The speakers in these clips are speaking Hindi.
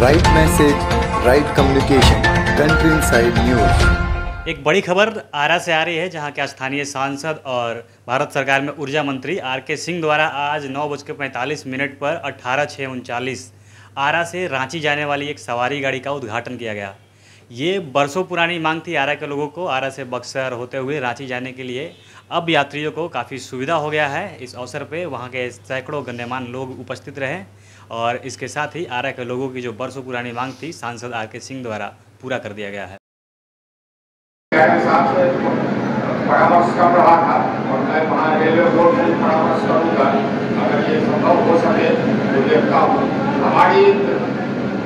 Right message right communication country inside news एक बड़ी खबर आरा से आ रही है, जहाँ के स्थानीय सांसद और भारत सरकार में ऊर्जा मंत्री आर के सिंह द्वारा आज नौ बज के पैंतालीस मिनट पर अट्ठारह छः उनचालीस आरा से रांची जाने वाली एक सवारी गाड़ी का उद्घाटन किया गया। ये बरसों पुरानी मांग थी आरा के लोगों को। आरा से बक्सर होते हुए रांची जाने के लिए अब यात्रियों को काफ़ी सुविधा हो गया है। इस अवसर पे वहाँ के सैकड़ों गण्यमान लोग उपस्थित रहे और इसके साथ ही आरा के लोगों की जो बरसों पुरानी मांग थी, सांसद आर के सिंह द्वारा पूरा कर दिया गया है। ये तो हमारी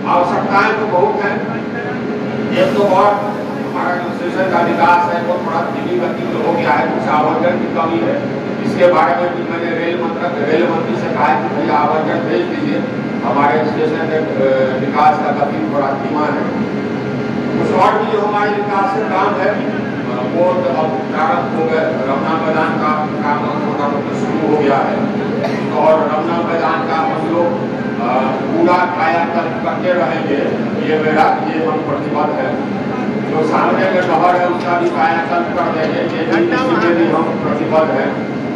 आवश्यकताएँ तो बहुत हैं। एक तो और स्टेशन का विकास है, वो थोड़ा धीमी गति हो गया है, कुछ आवंटन की कमी है। इसके बारे में भी मैंने रेल मंत्री रेल मंत्री से कहा कि भैया आवंटन भेज दीजिए। हमारे स्टेशन के विकास का गति थोड़ा धीमा है। कुछ और भी जो हमारे विकास का काम है वो तो अब प्रारंभ हो गए रमना मैदान का काम मोटा मोटा शुरू हो गया है। और रमना मैदान का हम लोग पूरा कायाकल्प करते रहेंगे। ये मेरा, ये हम प्रतिबद्ध है। जो सामने में नहर है उसका भी कायाकल्प कर देंगे। भी हम प्रतिबद्ध है।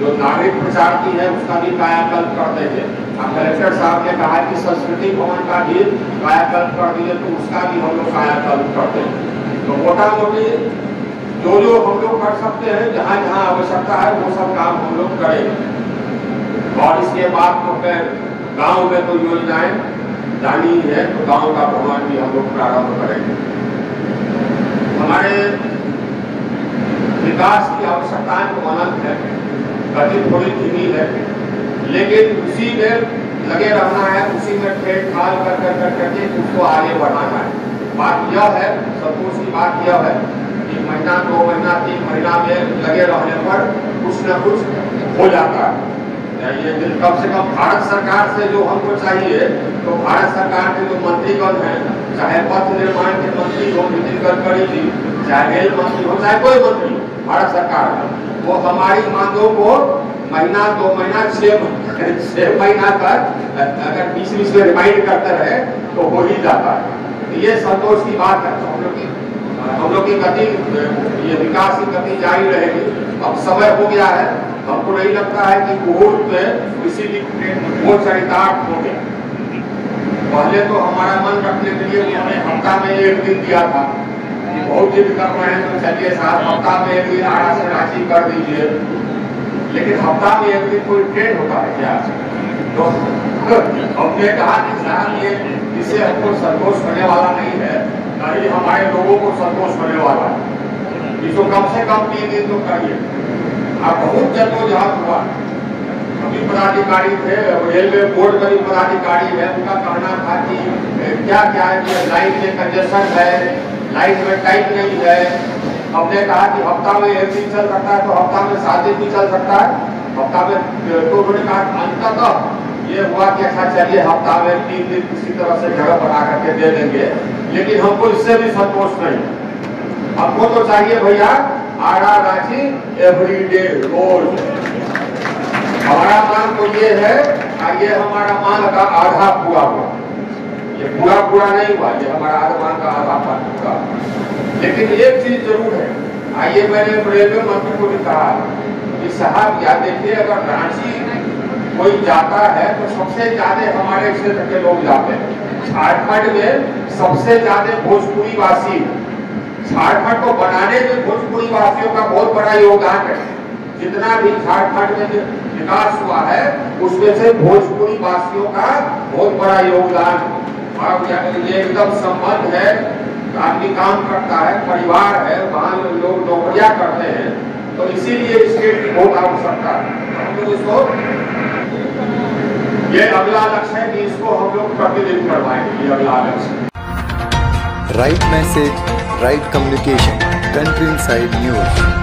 जो नागरिक प्रचार की है उसका भी कायाकल्प कर देंगे। अब कलेक्टर साहब ने कहा कि संस्कृति भवन का भी कायाकल्प कर दिए तो उसका भी हम लोग कायाकल्प कर देंगे तो मोटा मोटी जो जो हम लोग कर सकते हैं जहाँ जहाँ आवश्यकता है वो सब काम हम लोग करेंगे। और इसके बाद तो फिर गाँव में तो योजनाएँ जानी है तो गाँव का भ्रमण भी हम लोग प्रारंभ करेंगे। हमारे विकास की आवश्यकताएँ तो अनंत है गति थोड़ी धीमी है, लेकिन उसी में लगे रहना है, उसी में खेल खाल कर कर कर, करके उसको आगे बढ़ाना है। बात यह है संतोष की बात यह है कि महीना, दो महीना, तीन महीना में लगे रहने पर कुछ न कुछ हो जाता है। ये कम से कम भारत सरकार से जो हमको चाहिए तो भारत सरकार के जो मंत्रीगण हैं, चाहे पथ निर्माण के मंत्री हो नितिन गडकरी जी चाहे रेल मंत्री हो, चाहे कोई मंत्री भारत सरकार वो हमारी मांगों को महीना दो महीना, छह छह महीना तक अगर बीच बीच में रिमाइंड करते रहे तो हो ही जाता है। ये संतोष की बात है। हम लोग की, हम लोग की गति, ये विकास की गति जारी रहेगी। अब समय हो गया है। हमको नहीं लगता है कि मुहूर्त में किसी भी वो चरितार्थ हो गया पहले तो हमारा मन रखने के लिए उन्होंने हफ़्ता में एक दिन दिया था। बहुत दिन कर रहे हैं तो चलिए साहब, हफ़्ता में एक दिन आरा से राशि कर दीजिए। लेकिन हफ़्ता में एक दिन कोई ट्रेन होता है क्या? तो हमने कहा कि साहब, ये इससे हमको संतोष होने वाला नहीं है, न ही हमारे लोगों को संतोष होने वाला है। इसको कम से कम तीन दिन तो करिए। अब बहुत जद्दोजहद हुआ। अभी पदाधिकारी थे, रेलवे बोर्ड में भी पदाधिकारी है, उनका कहना था कि क्या क्या है लाइन में कंजेशन है लाइन में टाइट नहीं है। हमने कहा कि हफ़्ता में एक दिन चल सकता है तो हफ़्ता में सात दिन भी चल सकता है। हफ़्ता में तो उन्होंने कहा, अंततः ये हुआ कि अच्छा चलिए हफ़्ता में तीन दिन किसी तरह से जगह बना करके दे देंगे। लेकिन हमको इससे भी संतोष नहीं। हमको तो चाहिए भैया, आरा रांची एवरी डे रोज हमारा मांग तो ये है ये हमारा मांग का आधा पूरा हुआ ये पूरा पूरा नहीं हुआ ये हमारा आधा मांग का आधा पूरा लेकिन एक चीज़ ज़रूर है, आइए मैंने रेलवे मंत्री को भी कहा, कि साहब, या देखिए, अगर रांची कोई जाता है तो सबसे ज़्यादा हमारे क्षेत्र के लोग जाते हैं। झारखंड में सबसे ज़्यादा भोजपुरी वासी, झारखंड को बनाने में भोजपुरी वासियों का बहुत बड़ा योगदान है। जितना भी झारखंड में विकास हुआ है, उसमें से भोजपुरी वासियों का बहुत बड़ा योगदान। और ये एकदम संबंध है आदमी काम करता है परिवार है वहाँ लोग नौकरियाँ करते हैं तो इसीलिए स्टेट की बहुत आवश्यकता है इसको ये अगला लक्ष्य है कि इसको हम लोग प्रतिदिन करवाएँगे ये अगला लक्ष्य right message right communication, country inside news.